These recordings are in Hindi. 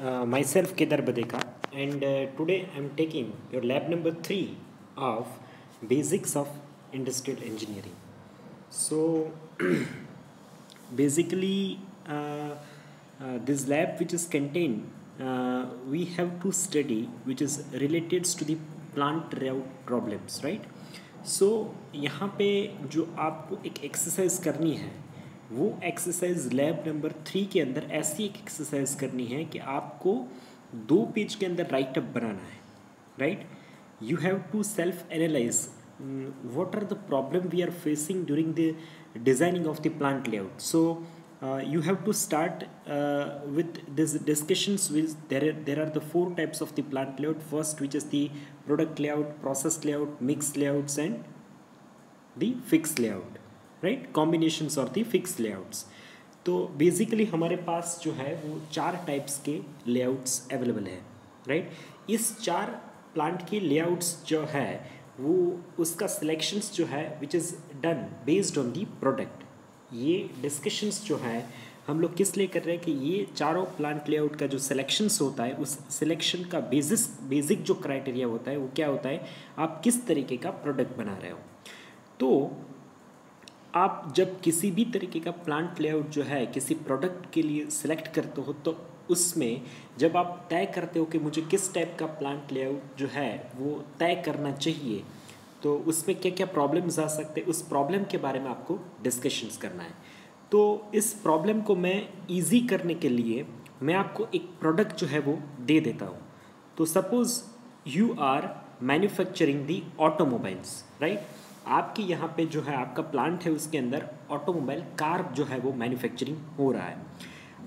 Myself Kedar Badeka and today I am taking your lab number three of basics of industrial engineering so basically this lab which is content we have to study which is related to plant plant problems right so यहाँ पे जो आपको एक एक्सरसाइज करनी है वो एक्सरसाइज लैब नंबर थ्री के अंदर ऐसी एक एक्सरसाइज करनी है कि आपको दो पेज के अंदर राइट अप बनाना है right you have to self analyse what are the problem we are facing during the designing of the plant layout so you have to start with this discussions with there are the four types of the plant layout first which is the product layout process layout mix layouts and the fix layout right combinations और दी फिक्स लेआउट्स तो बेसिकली हमारे पास जो है वो चार टाइप्स के लेआउट्स अवेलेबल है। राइट इस चार प्लांट के लेआउट्स जो है, वो उसका सिलेक्शंस जो है which is done based on the product ये डिस्कशंस जो है, हम लोग किस लिए कर रहे हैं कि ये चारों प्लांट लेआउट का जो सिलेक्शंस होता है, उस सिलेक्शन का बेसिस बेसिक जो क्राइटेरिया होता है, वो क्या होता है? आप किस तरीके का प्रोडक्ट बना रहे हो? तो आप जब किसी भी तरीके का प्लांट लेआउट जो है, किसी प्रोडक्ट के लिए सिलेक्ट करते हो तो उसमें जब आप तय करते हो कि मुझे किस टाइप का प्लांट लेआउट जो है, वो तय करना चाहिए तो उसमें क्या क्या प्रॉब्लम्स आ सकते हैं, उस प्रॉब्लम के बारे में आपको डिस्कशंस करना है। तो इस प्रॉब्लम को मैं इजी करने के लिए, मैं आपको एक प्रोडक्ट जो है वो दे देता हूँ। तो suppose you are manufacturing the automobiles right आपके यहाँ पे जो है, आपका प्लांट है उसके अंदर ऑटोमोबाइल कार जो है वो मैन्युफैक्चरिंग हो रहा है।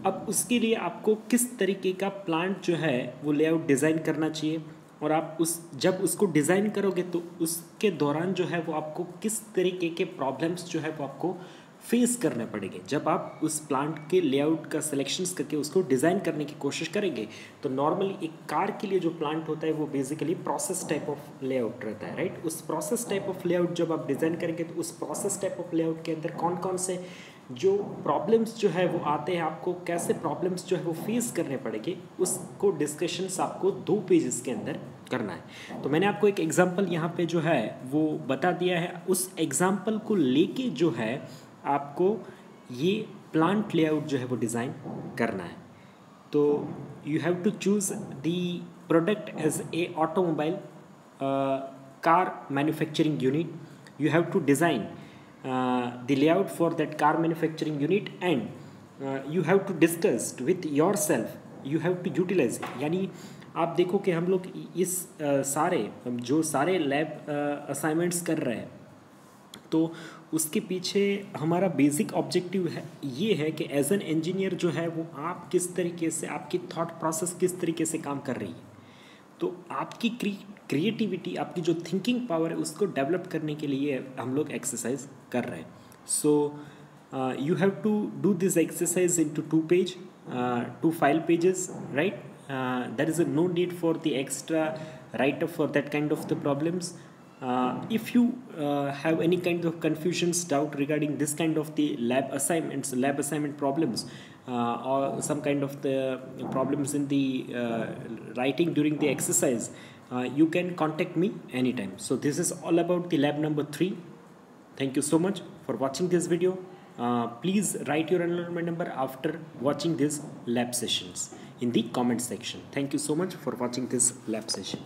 अब उसके लिए आपको किस तरीके का प्लांट जो है, वो लेआउट डिज़ाइन करना चाहिए? और आप उस, जब उसको डिज़ाइन करोगे तो उसके दौरान जो है, वो आपको किस तरीके के प्रॉब्लम्स जो है, वो आपको फेस करने पड़ेंगे। जब आप उस प्लांट के लेआउट का सिलेक्शंस करके उसको डिज़ाइन करने की कोशिश करेंगे तो नॉर्मली एक कार के लिए जो प्लांट होता है, वो basically process type of layout रहता है राइट उस प्रोसेस टाइप ऑफ़ लेआउट जब आप डिज़ाइन करेंगे तो उस प्रोसेस टाइप ऑफ़ लेआउट के अंदर कौन कौन से जो प्रॉब्लम्स जो है, वो आते हैं, आपको कैसे प्रॉब्लम्स जो है, वो फेस करने पड़ेंगे, उसको डिस्कशंस आपको दो पेजेस के अंदर करना है। तो मैंने आपको एक एग्जांपल यहाँ पे जो है, वो बता दिया है। उस एग्जांपल को लेके जो है आपको ये प्लांट लेआउट जो है वो डिज़ाइन करना है। तो you have to choose the product as a automobile car manufacturing unit you have to design the layout for that car manufacturing unit and you have to discuss with yourself you have to utilise यानी आप देखो कि हम लोग इस uh, सारे, जो सारे लैब असाइनमेंट्स uh, कर रहे हैं तो उसके पीछे हमारा बेसिक ऑब्जेक्टिव है, ये है कि एज एन इंजीनियर जो है वो आप किस तरीके से, आपकी थॉट प्रोसेस किस तरीके से काम कर रही है। तो आपकी क्रिएटिविटी आपकी जो थिंकिंग पावर है उसको डेवलप करने के लिए हम लोग एक्सरसाइज कर रहे हैं। So you have to do this exercise in two two page to five pages right there is a no need for the extra write up for that kind of the problems Uh, if you uh, have any kind of confusions doubt regarding this kind of the lab assignments lab assignment problems uh, or some kind of the problems in the writing during the exercise you can contact me anytime. So this is all about the lab number 3 thank you so much for watching this video. Please write your enrollment number after watching these lab sessions in the comment section. Thank you so much for watching this lab session